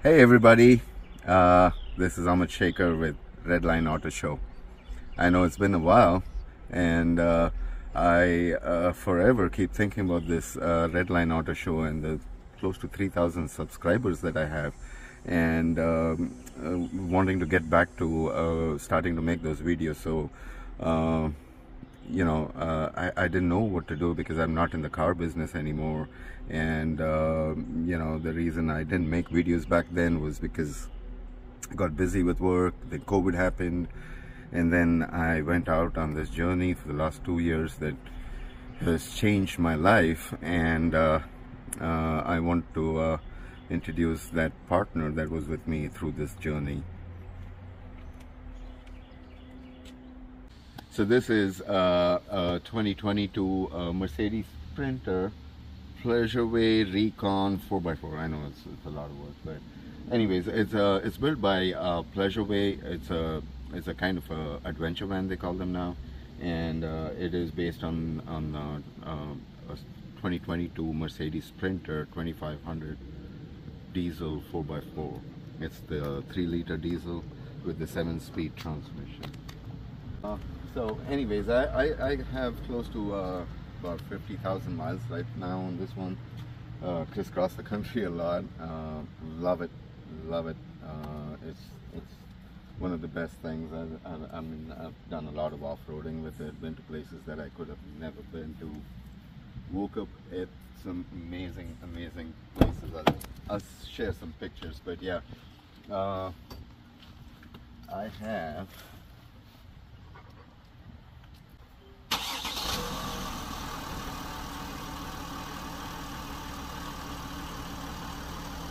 Hey everybody, uh, this is Amit Shekar with Redline Auto Show. I know it's been a while and uh, I uh, forever keep thinking about this uh, Redline Auto Show and the close to 3,000 subscribers that I have and um, uh, wanting to get back to uh, starting to make those videos. So, you know, uh, I, I didn't know what to do because I'm not in the car business anymore. And, uh, you know, the reason I didn't make videos back then was because I got busy with work, then COVID happened, and then I went out on this journey for the last two years that has changed my life. And uh, uh, I want to uh, introduce that partner that was with me through this journey. So this is uh, a 2022 uh, Mercedes Sprinter Pleasureway Rekon 4x4. I know it's, it's a lot of work, but anyways, it's uh, it's built by uh, Pleasureway. It's a it's a kind of a adventure van they call them now, and uh, it is based on on uh, uh, a 2022 Mercedes Sprinter 2500 diesel 4x4. It's the 3 liter diesel with the 7 speed transmission. So anyways, I, I, I, have close to uh, about 50,000 miles right now on this one. Uh, crisscross the country a lot. Uh, love it, love it. Uh, it's it's one of the best things. I, I, I, mean, I've done a lot of off-roading with it. Been to places that I could have never been to. Woke up at some amazing, amazing places. I'll, I'll share some pictures, but yeah, uh, I have.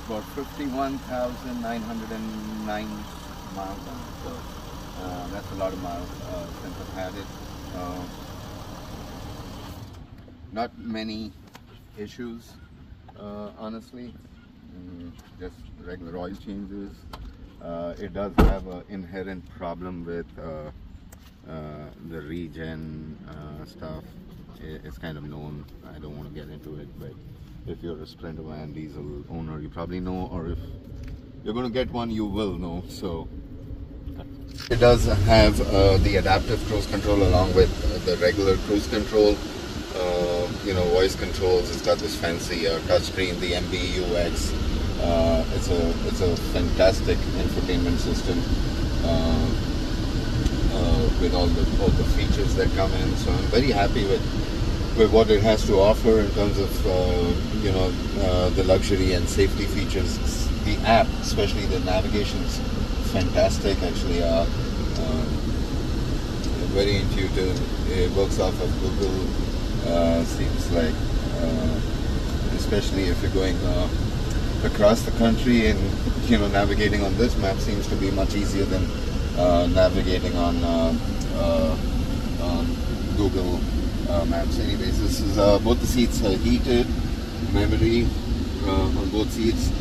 About 51,909 miles it. So uh, that's a lot of miles uh, since I've had it. Uh, not many issues, uh, honestly. Mm, just regular oil changes. Uh, it does have an inherent problem with uh, the regen stuff. It's kind of known. I don't want to get into it, but if you're a Sprinter van diesel owner you probably know or if you're going to get one you will know so. It does have uh, the adaptive cruise control along with uh, the regular cruise control uh, you know voice controls. It's got this fancy uh, touchscreen the MBUX uh, it's a it's a fantastic infotainment system uh, with all the all the features that come in. So I'm very happy with with what it has to offer in terms of uh, you know uh, the luxury and safety features. The app, especially the navigation, is fantastic. Actually, uh, um, very intuitive. It works off of Google. Uh, seems like, uh, especially if you're going uh, across the country and you know navigating on this map seems to be much easier than navigating on, on Google uh, maps. Anyways, this is uh, both the seats are heated, memory uh, on both seats.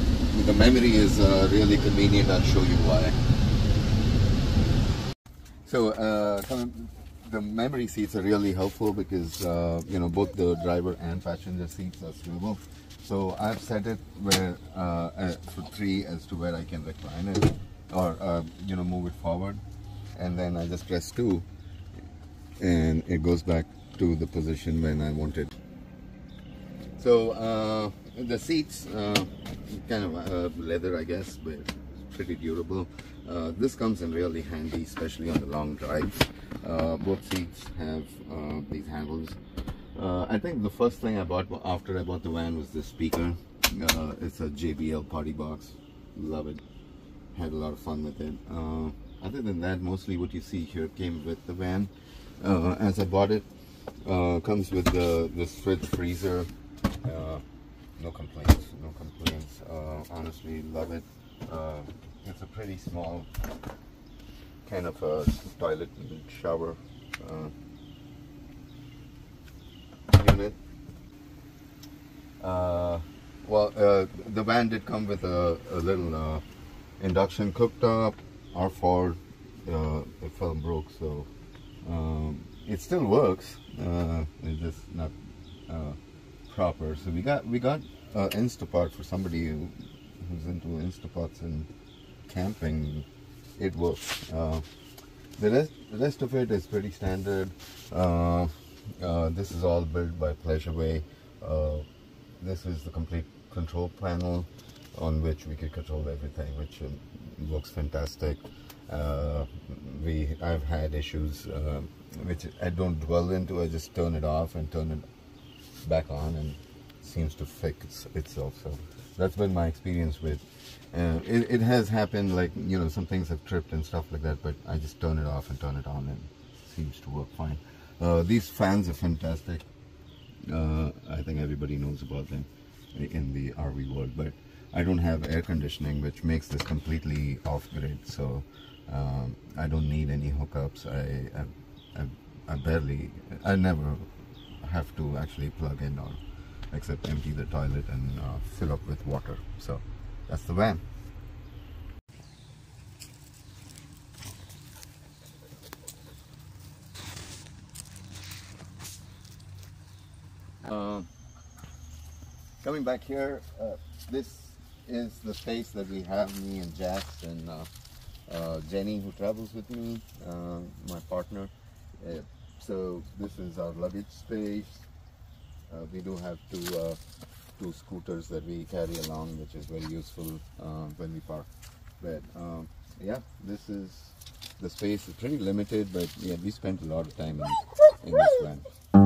The memory is uh, really convenient. I'll show you why. So uh, the memory seats are really helpful because uh, you know both the driver and passenger seats are swivel. So I've set it where for three as to where I can recline it or you know move it forward, and then I just press two, and it goes back to the position when I wanted. So uh, the seats, uh, kind of uh, leather I guess, but pretty durable. Uh, this comes in really handy, especially on the long drives. Uh, both seats have uh, these handles. I think the first thing I bought after I bought the van was this speaker. it's a JBL party box. Love it. Had a lot of fun with it. other than that, mostly what you see here came with the van. as I bought it, uh, comes with the this fridge freezer. Uh, no complaints. No complaints. Uh, honestly, love it. Uh, it's a pretty small kind of a toilet and shower uh, unit. Uh, well, the van did come with a, a little induction cooktop. R4 it fell broke, so um, it still works uh, it's just not uh, proper so we got we got uh, Instapot for somebody who, who's into Instapots and camping, it works. Uh, the rest, the rest of it is pretty standard. Uh, uh, this is all built by Pleasureway. Uh, this is the complete control panel on which we can control everything, which um, works fantastic. Uh, we I've had issues uh, which I don't dwell into. I just turn it off and turn it back on, and seems to fix itself. So that's been my experience with. Uh, it, it has happened like you know some things have tripped and stuff like that, but I just turn it off and turn it on, and it seems to work fine. Uh, these fans are fantastic. Uh, I think everybody knows about them in the RV world, but I don't have air conditioning, which makes this completely off grid. So um, I don't need any hookups. I, I, I, I barely, I never have to actually plug in or except empty the toilet and uh, fill up with water. So that's the van. Uh, coming back here, uh, this is the space that we have, me and Jax and uh Jenny who travels with me, uh, my partner. Uh, so this is our luggage space. we do have two, two scooters that we carry along, which is very useful when we park. But um, yeah, this is the space is pretty limited, but yeah, we spent a lot of time in, in this van.